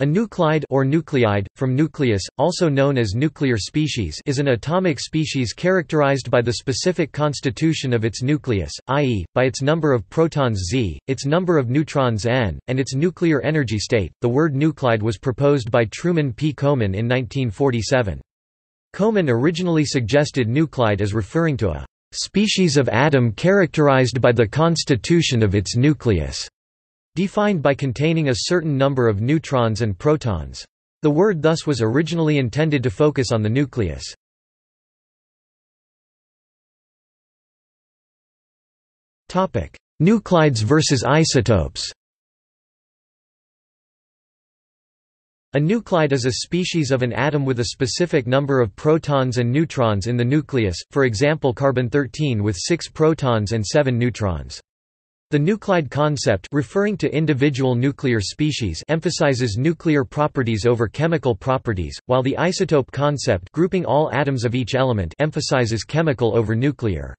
A nuclide or nucleide, from nucleus, also known as nuclear species is an atomic species characterized by the specific constitution of its nucleus, i.e., by its number of protons Z, its number of neutrons N, and its nuclear energy state. The word nuclide was proposed by Truman P. Kohman in 1947. Kohman originally suggested nuclide as referring to a species of atom characterized by the constitution of its nucleus defined by containing a certain number of neutrons and protons. The word thus was originally intended to focus on the nucleus. Nuclides versus isotopes A nuclide is a species of an atom with a specific number of protons and neutrons in the nucleus, for example carbon-13 with 6 protons and 7 neutrons. The nuclide concept referring to individual nuclear species emphasizes nuclear properties over chemical properties, while the isotope concept grouping all atoms of each element emphasizes chemical over nuclear.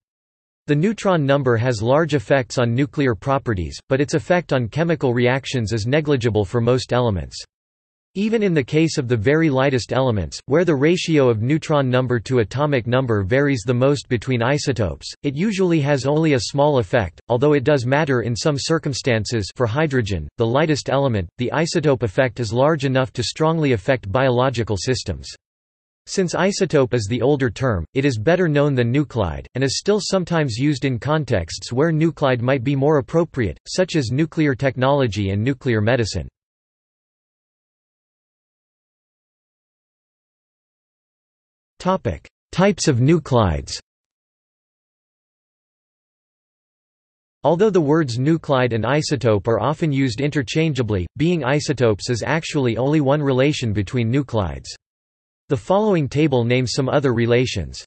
The neutron number has large effects on nuclear properties, but its effect on chemical reactions is negligible for most elements. Even in the case of the very lightest elements, where the ratio of neutron number to atomic number varies the most between isotopes, it usually has only a small effect, although it does matter in some circumstances for hydrogen, the lightest element, the isotope effect is large enough to strongly affect biological systems. Since isotope is the older term, it is better known than nuclide, and is still sometimes used in contexts where nuclide might be more appropriate, such as nuclear technology and nuclear medicine. Types of nuclides Although the words nuclide and isotope are often used interchangeably, being isotopes is actually only one relation between nuclides. The following table names some other relations.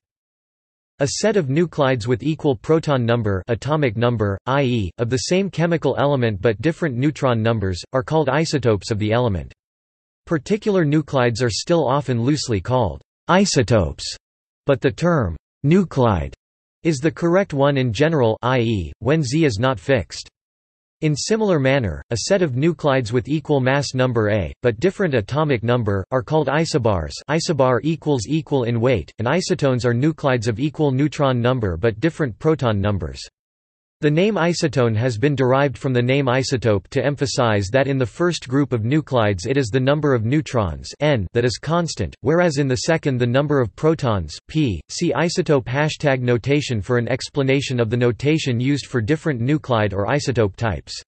A set of nuclides with equal proton number atomic number, i.e., of the same chemical element but different neutron numbers, are called isotopes of the element. Particular nuclides are still often loosely called isotopes, but the term nuclide is the correct one in general i.e., when Z is not fixed. In similar manner, a set of nuclides with equal mass number A, but different atomic number, are called isobars isobar equals equal in weight, and isotones are nuclides of equal neutron number but different proton numbers. The name isotone has been derived from the name isotope to emphasize that in the first group of nuclides it is the number of neutrons n that is constant, whereas in the second the number of protons p. See isotope hashtag notation for an explanation of the notation used for different nuclide or isotope types.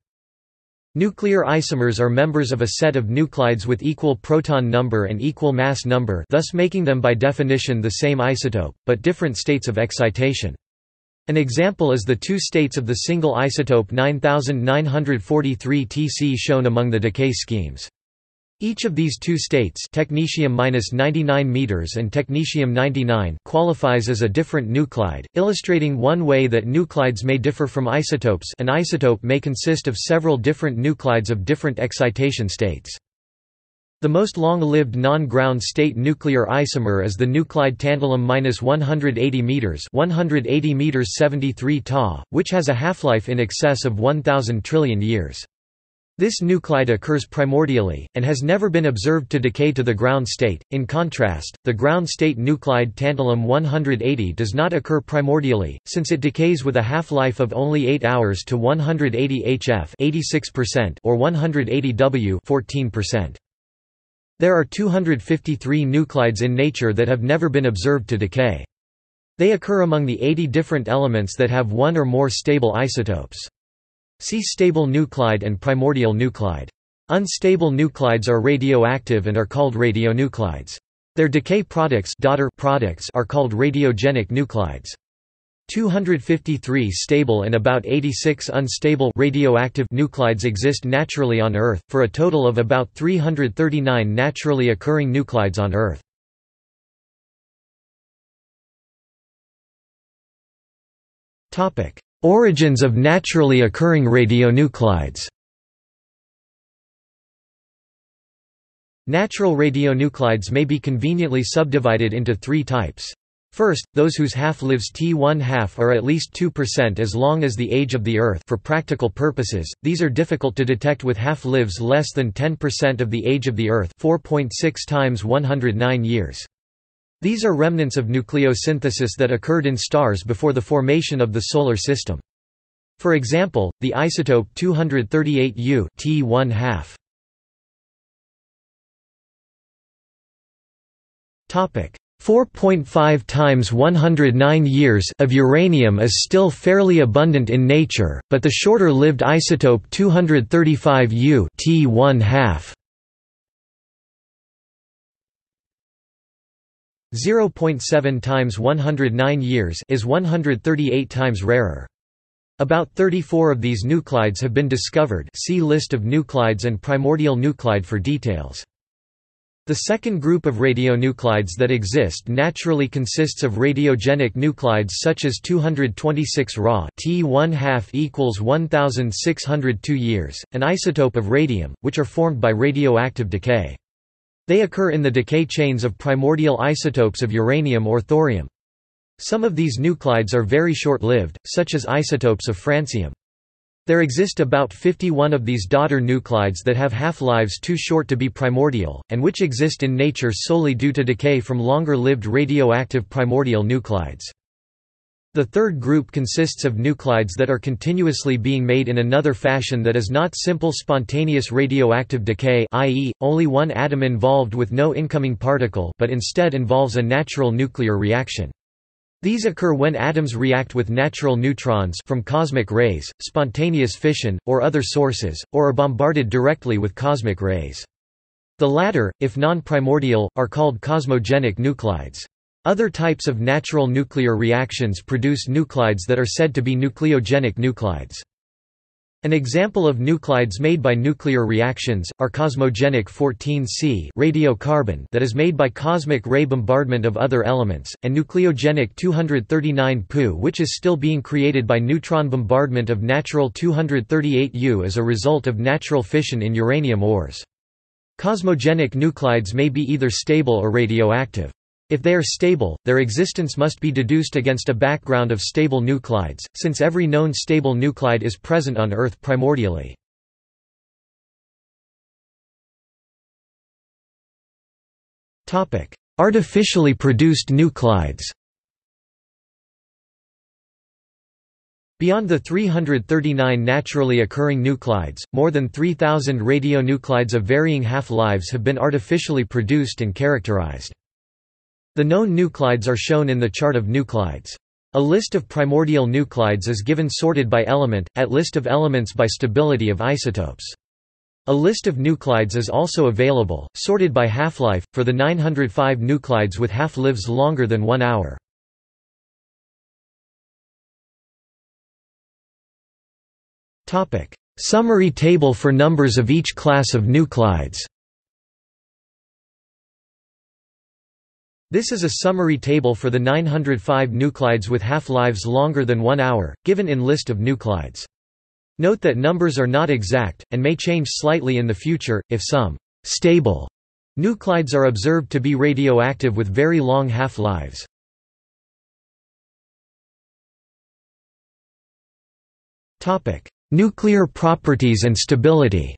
Nuclear isomers are members of a set of nuclides with equal proton number and equal mass number thus making them by definition the same isotope, but different states of excitation. An example is the two states of the single isotope 9943 Tc shown among the decay schemes. Each of these two states technetium-99 meters and technetium-99 qualifies as a different nuclide, illustrating one way that nuclides may differ from isotopes an isotope may consist of several different nuclides of different excitation states. The most long-lived non-ground state nuclear isomer is the nuclide tantalum-180 meters, 180 meters 73 Ta, which has a half-life in excess of 1000 trillion years. This nuclide occurs primordially, and has never been observed to decay to the ground state. In contrast, the ground state nuclide tantalum-180 does not occur primordially, since it decays with a half-life of only 8 hours to 180 HF 86% or 180 W 14%. There are 253 nuclides in nature that have never been observed to decay. They occur among the 80 different elements that have one or more stable isotopes. See stable nuclide and primordial nuclide. Unstable nuclides are radioactive and are called radionuclides. Their decay products, daughter products are called radiogenic nuclides. 253 stable and about 86 unstable radioactive nuclides exist naturally on Earth, for a total of about 339 naturally occurring nuclides on Earth. Origins of naturally occurring radionuclides Natural radionuclides may be conveniently subdivided into three types. First, those whose half-lives T1 half are at least 2% as long as the age of the Earth for practical purposes, these are difficult to detect with half-lives less than 10% of the age of the Earth 4.6 times 109 years. These are remnants of nucleosynthesis that occurred in stars before the formation of the Solar System. For example, the isotope 238U T1 half. Topic 4.5 times 109 years of uranium is still fairly abundant in nature, but the shorter-lived isotope 235U T1 half 0.7 times 109 years is 138 times rarer. About 34 of these nuclides have been discovered see List of nuclides and primordial nuclide for details. The second group of radionuclides that exist naturally consists of radiogenic nuclides such as 226 Ra T1 half equals 1602 years, an isotope of radium, which are formed by radioactive decay. They occur in the decay chains of primordial isotopes of uranium or thorium. Some of these nuclides are very short-lived, such as isotopes of francium. There exist about 51 of these daughter nuclides that have half-lives too short to be primordial, and which exist in nature solely due to decay from longer-lived radioactive primordial nuclides. The third group consists of nuclides that are continuously being made in another fashion that is not simple spontaneous radioactive decay i.e., only one atom involved with no incoming particle but instead involves a natural nuclear reaction. These occur when atoms react with natural neutrons from cosmic rays, spontaneous fission, or other sources, or are bombarded directly with cosmic rays. The latter, if non-primordial, are called cosmogenic nuclides. Other types of natural nuclear reactions produce nuclides that are said to be nucleogenic nuclides. An example of nuclides made by nuclear reactions, are cosmogenic 14C radiocarbon that is made by cosmic ray bombardment of other elements, and nucleogenic 239 Pu which is still being created by neutron bombardment of natural 238U as a result of natural fission in uranium ores. Cosmogenic nuclides may be either stable or radioactive. If they are stable, their existence must be deduced against a background of stable nuclides, since every known stable nuclide is present on Earth primordially. Artificially produced nuclides Beyond the 339 naturally occurring nuclides, more than 3,000 radionuclides of varying half-lives have been artificially produced and characterized. The known nuclides are shown in the chart of nuclides. A list of primordial nuclides is given sorted by element, at list of elements by stability of isotopes. A list of nuclides is also available, sorted by half-life, for the 905 nuclides with half-lives longer than one hour. Summary table for numbers of each class of nuclides This is a summary table for the 905 nuclides with half-lives longer than one hour, given in list of nuclides. Note that numbers are not exact, and may change slightly in the future, if some stable nuclides are observed to be radioactive with very long half-lives. Nuclear properties and stability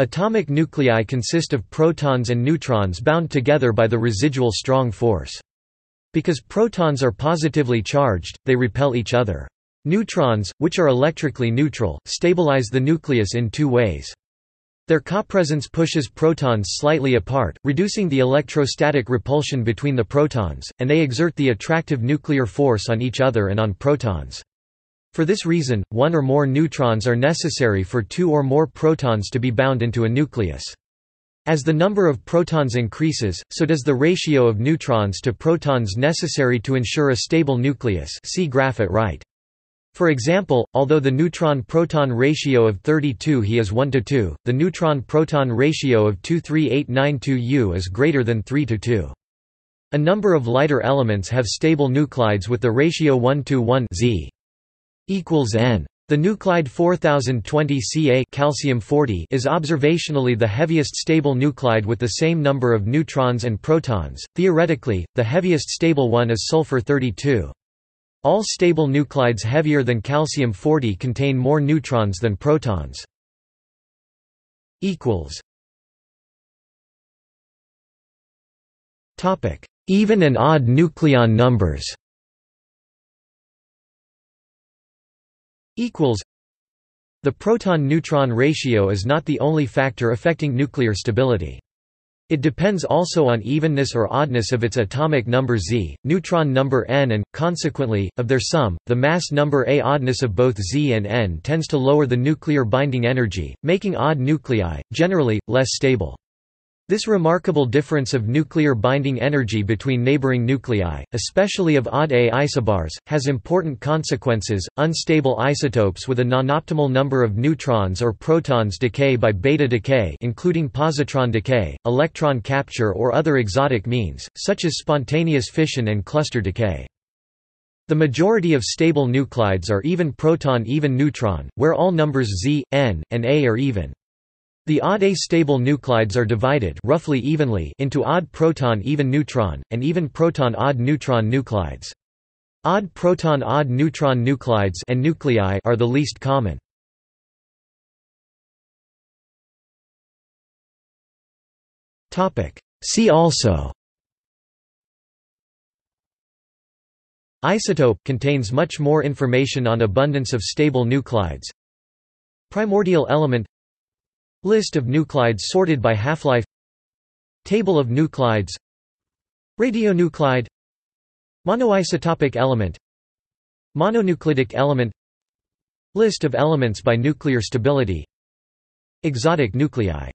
Atomic nuclei consist of protons and neutrons bound together by the residual strong force. Because protons are positively charged, they repel each other. Neutrons, which are electrically neutral, stabilize the nucleus in two ways. Their copresence pushes protons slightly apart, reducing the electrostatic repulsion between the protons, and they exert the attractive nuclear force on each other and on protons. For this reason, one or more neutrons are necessary for two or more protons to be bound into a nucleus. As the number of protons increases, so does the ratio of neutrons to protons necessary to ensure a stable nucleus see graph at right. For example, although the neutron-proton ratio of 32 He is 1 to 2, the neutron-proton ratio of 23892 U is greater than 3 to 2. A number of lighter elements have stable nuclides with the ratio 1 to 1 Z equals n. The nuclide 4020 Ca calcium 40 is observationally the heaviest stable nuclide with the same number of neutrons and protons. Theoretically, the heaviest stable one is sulfur 32. All stable nuclides heavier than calcium 40 contain more neutrons than protons. equals Topic: Even and odd nucleon numbers. Equals The proton-neutron ratio is not the only factor affecting nuclear stability. It depends also on evenness or oddness of its atomic number Z, neutron number n and, consequently, of their sum. The mass number A oddness of both Z and n tends to lower the nuclear binding energy, making odd nuclei, generally, less stable. This remarkable difference of nuclear binding energy between neighboring nuclei, especially of odd A isobars, has important consequences. Unstable isotopes with a nonoptimal number of neutrons or protons decay by beta decay, including positron decay, electron capture or other exotic means, such as spontaneous fission and cluster decay. The majority of stable nuclides are even proton even neutron, where all numbers Z, N, and A are even. The odd A-stable nuclides are divided roughly evenly into odd proton even neutron, and even proton odd neutron nuclides. Odd proton odd neutron nuclides and nuclei are the least common. See also Isotope contains much more information on abundance of stable nuclides Primordial element List of nuclides sorted by half-life. Table of nuclides. Radionuclide. Monoisotopic element. Mononuclidic element. List of elements by nuclear stability. Exotic nuclei